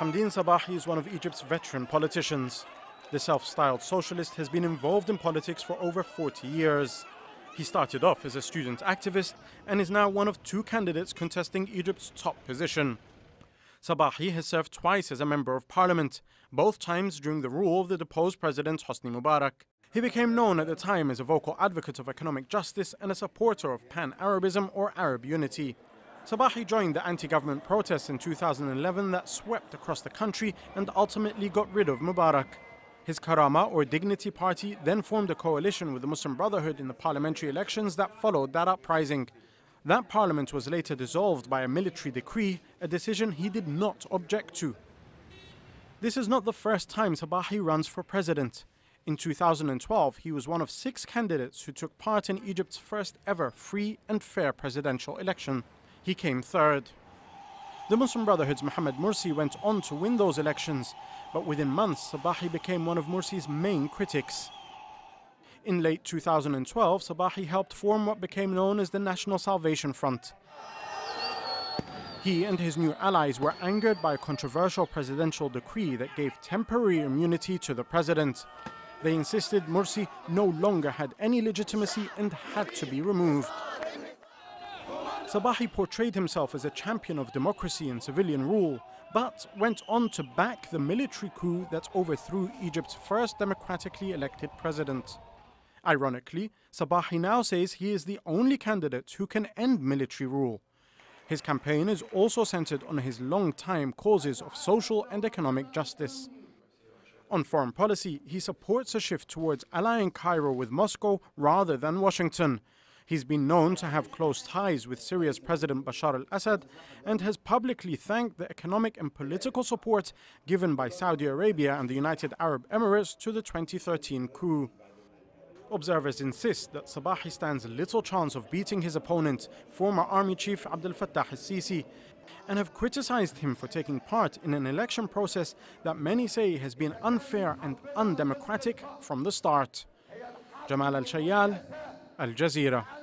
Hamdeen Sabahi is one of Egypt's veteran politicians. The self styled socialist has been involved in politics for over 40 years. He started off as a student activist and is now one of two candidates contesting Egypt's top position. Sabahi has served twice as a member of parliament, both times during the rule of the deposed president Hosni Mubarak. He became known at the time as a vocal advocate of economic justice and a supporter of pan Arabism or Arab unity. Sabahi joined the anti government protests in 2011 that swept across the country and ultimately got rid of Mubarak. His Karama or Dignity Party then formed a coalition with the Muslim Brotherhood in the parliamentary elections that followed that uprising. That parliament was later dissolved by a military decree, a decision he did not object to. This is not the first time Sabahi runs for president. In 2012, he was one of six candidates who took part in Egypt's first ever free and fair presidential election. He came third. The Muslim Brotherhood's Mohammed Morsi went on to win those elections, but within months, Sabahi became one of Morsi's main critics. In late 2012, Sabahi helped form what became known as the National Salvation Front. He and his new allies were angered by a controversial presidential decree that gave temporary immunity to the president. They insisted Morsi no longer had any legitimacy and had to be removed. Sabahi portrayed himself as a champion of democracy and civilian rule, but went on to back the military coup that overthrew Egypt's first democratically elected president. Ironically, Sabahi now says he is the only candidate who can end military rule. His campaign is also centered on his long-time causes of social and economic justice. On foreign policy, he supports a shift towards allying Cairo with Moscow rather than Washington, He's been known to have close ties with Syria's President Bashar al Assad and has publicly thanked the economic and political support given by Saudi Arabia and the United Arab Emirates to the 2013 coup. Observers insist that Sabahi stands little chance of beating his opponent, former army chief Abdel Fattah al-Sisi, and have criticized him for taking part in an election process that many say has been unfair and undemocratic from the start. Jamal Elshayyal, Al Jazeera.